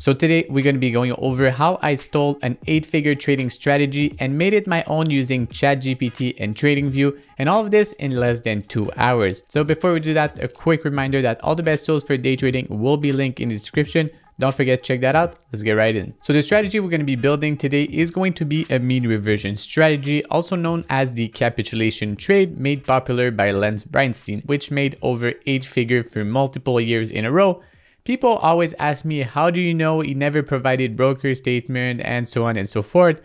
So today we're going to be going over how I stole an 8-figure trading strategy and made it my own using ChatGPT and TradingView and all of this in less than 2 hours. So before we do that, a quick reminder that all the best tools for day trading will be linked in the description. Don't forget check that out. Let's get right in. So the strategy we're going to be building today is going to be a mean reversion strategy, also known as the capitulation trade made popular by Lance Breitstein, which made over 8 figure for multiple years in a row People always ask me, how do you know he never provided broker statement and so on and so forth.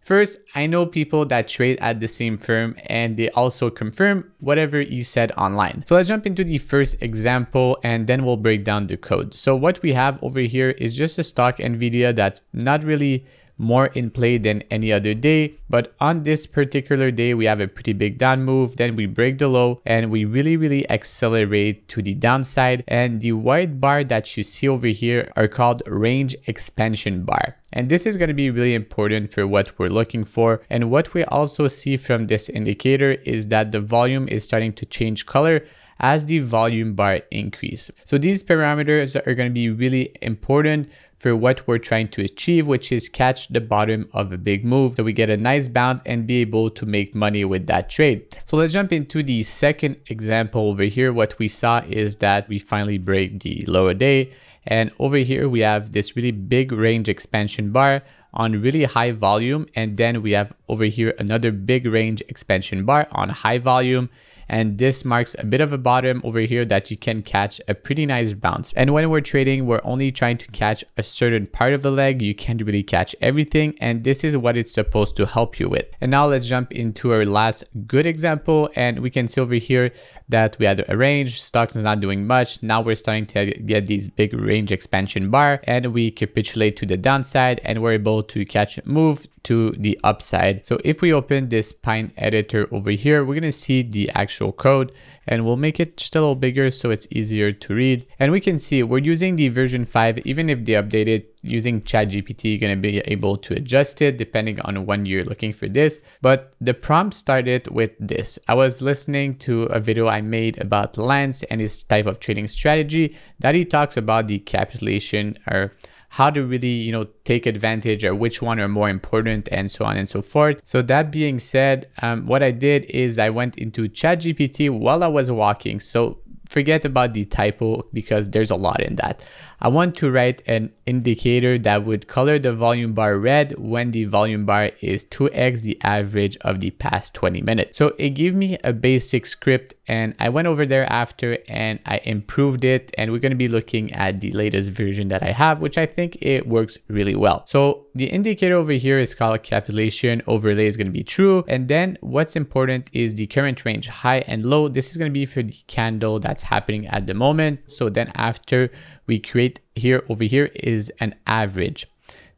First, I know people that trade at the same firm and they also confirm whatever he said online. So let's jump into the first example and then we'll break down the code. So what we have over here is just a stock NVIDIA that's not really more in play than any other day. But on this particular day, we have a pretty big down move. Then we break the low and we really, really accelerate to the downside. And the white bar that you see over here are called range expansion bar. And this is going to be really important for what we're looking for. And what we also see from this indicator is that the volume is starting to change color as the volume bar increase. So these parameters are going to be really important for what we're trying to achieve, which is catch the bottom of a big move so we get a nice bounce and be able to make money with that trade. So let's jump into the second example over here. What we saw is that we finally break the lower day. And over here, we have this really big range expansion bar on really high volume. And then we have over here another big range expansion bar on high volume and this marks a bit of a bottom over here that you can catch a pretty nice bounce. And when we're trading, we're only trying to catch a certain part of the leg. You can't really catch everything. And this is what it's supposed to help you with. And now let's jump into our last good example. And we can see over here that we had a range, stocks is not doing much. Now we're starting to get these big range expansion bar and we capitulate to the downside and we're able to catch move to the upside. So if we open this Pine editor over here, we're to see the actual code and we'll make it just a little bigger so it's easier to read. And we can see we're using the version 5, even if they update it using ChatGPT, you're to be able to adjust it depending on when you're looking for this. But the prompt started with this. I was listening to a video I made about Lance and his type of trading strategy that he talks about the capitulation or how to really, you know, take advantage or which one are more important and so on and so forth. So that being said, um, what I did is I went into ChatGPT while I was walking. So forget about the typo because there's a lot in that. I want to write an indicator that would color the volume bar red when the volume bar is 2x the average of the past 20 minutes. So it gave me a basic script and I went over there after and I improved it and we're going to be looking at the latest version that I have, which I think it works really well. So the indicator over here is called capitulation overlay is going to be true. And then what's important is the current range high and low. This is going to be for the candle that's happening at the moment. So then after we create here over here is an average.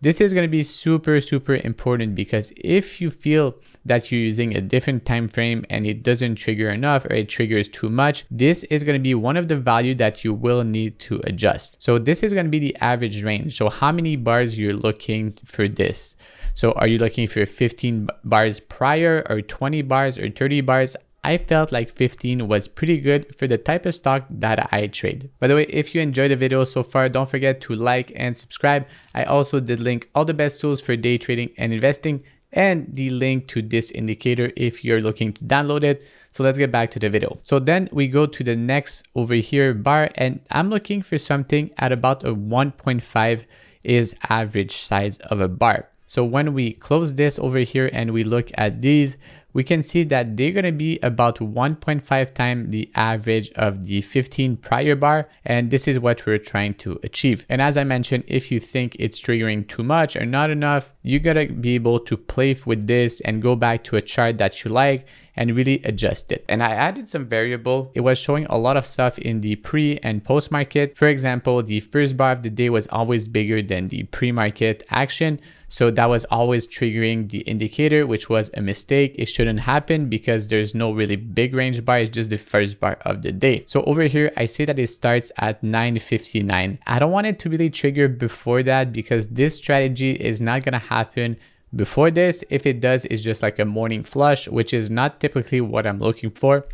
This is going to be super, super important because if you feel that you're using a different time frame and it doesn't trigger enough or it triggers too much, this is going to be one of the value that you will need to adjust. So this is going to be the average range. So how many bars you're looking for this? So are you looking for 15 bars prior or 20 bars or 30 bars? I felt like 15 was pretty good for the type of stock that I trade. By the way, if you enjoyed the video so far, don't forget to like and subscribe. I also did link all the best tools for day trading and investing and the link to this indicator if you're looking to download it. So let's get back to the video. So then we go to the next over here bar and I'm looking for something at about a 1.5 is average size of a bar. So when we close this over here and we look at these, we can see that they're going to be about 1.5 times the average of the 15 prior bar. And this is what we're trying to achieve. And as I mentioned, if you think it's triggering too much or not enough, you got to be able to play with this and go back to a chart that you like and really adjust it. And I added some variable. It was showing a lot of stuff in the pre and post market. For example, the first bar of the day was always bigger than the pre-market action. So that was always triggering the indicator, which was a mistake. It shouldn't happen because there's no really big range bar. It's just the first bar of the day. So over here, I say that it starts at 9.59. I don't want it to really trigger before that because this strategy is not going to happen before this. If it does, it's just like a morning flush, which is not typically what I'm looking for.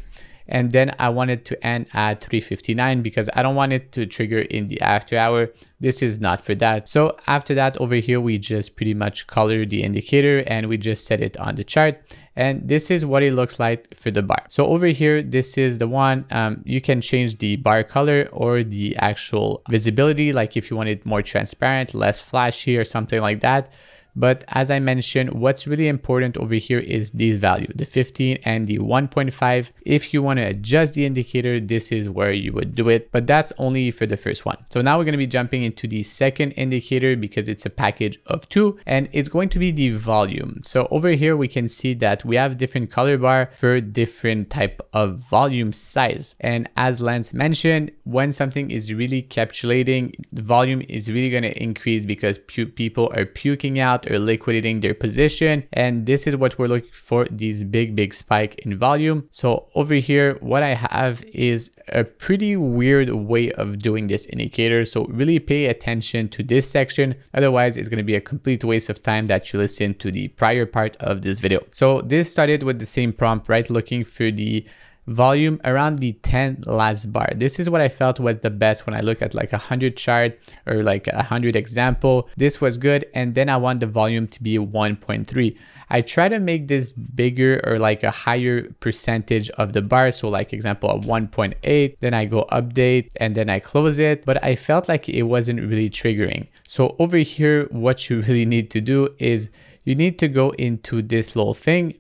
And then I want it to end at 359 because I don't want it to trigger in the after hour. This is not for that. So after that over here, we just pretty much color the indicator and we just set it on the chart and this is what it looks like for the bar. So over here, this is the one, um, you can change the bar color or the actual visibility, like if you want it more transparent, less flashy or something like that. But as I mentioned, what's really important over here is these value, the 15 and the 1.5. If you want to adjust the indicator, this is where you would do it, but that's only for the first one. So now we're going to be jumping into the second indicator because it's a package of two and it's going to be the volume. So over here, we can see that we have different color bar for different type of volume size. And as Lance mentioned, when something is really capsulating, the volume is really going to increase because people are puking out or liquidating their position. And this is what we're looking for, these big, big spike in volume. So over here, what I have is a pretty weird way of doing this indicator. So really pay attention to this section. Otherwise, it's going to be a complete waste of time that you listen to the prior part of this video. So this started with the same prompt, right? Looking for the volume around the 10 last bar. This is what I felt was the best when I look at like a 100 chart or like a 100 example. This was good. And then I want the volume to be 1.3. I try to make this bigger or like a higher percentage of the bar. So like example of 1.8, then I go update and then I close it. But I felt like it wasn't really triggering. So over here, what you really need to do is you need to go into this little thing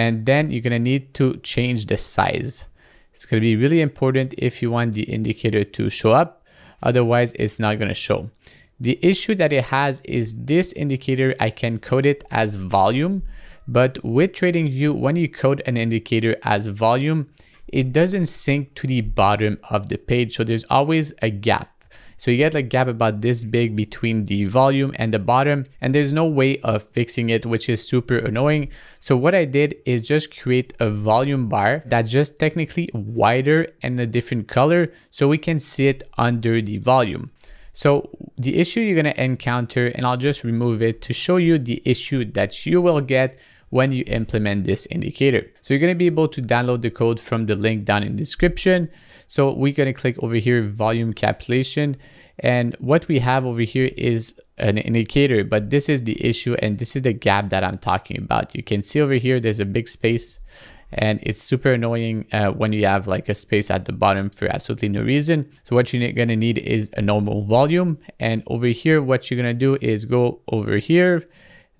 and then you're going to need to change the size. It's going to be really important if you want the indicator to show up. Otherwise, it's not going to show. The issue that it has is this indicator, I can code it as volume, but with TradingView, when you code an indicator as volume, it doesn't sync to the bottom of the page. So there's always a gap. So you get a gap about this big between the volume and the bottom and there's no way of fixing it, which is super annoying. So what I did is just create a volume bar that's just technically wider and a different color so we can see it under the volume. So the issue you're to encounter, and I'll just remove it to show you the issue that you will get when you implement this indicator. So you're going to be able to download the code from the link down in the description. So we're going to click over here, volume calculation. And what we have over here is an indicator, but this is the issue. And this is the gap that I'm talking about. You can see over here, there's a big space and it's super annoying uh, when you have like a space at the bottom for absolutely no reason. So what you're gonna need is a normal volume. And over here, what you're gonna do is go over here,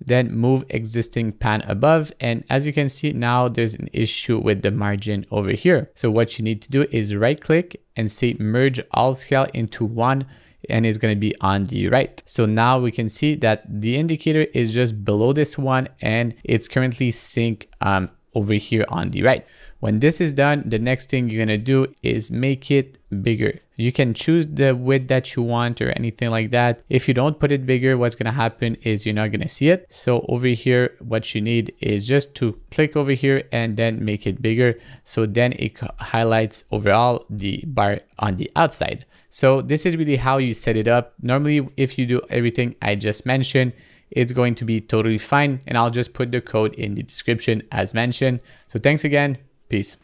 then move existing pan above. And as you can see now there's an issue with the margin over here. So what you need to do is right click and say merge all scale into one and it's going to be on the right. So now we can see that the indicator is just below this one and it's currently sync um, over here on the right. When this is done, the next thing you're gonna do is make it bigger. You can choose the width that you want or anything like that. If you don't put it bigger, what's gonna happen is you're not gonna see it. So over here, what you need is just to click over here and then make it bigger. So then it highlights overall the bar on the outside. So this is really how you set it up. Normally, if you do everything I just mentioned, it's going to be totally fine. And I'll just put the code in the description as mentioned. So thanks again. Peace.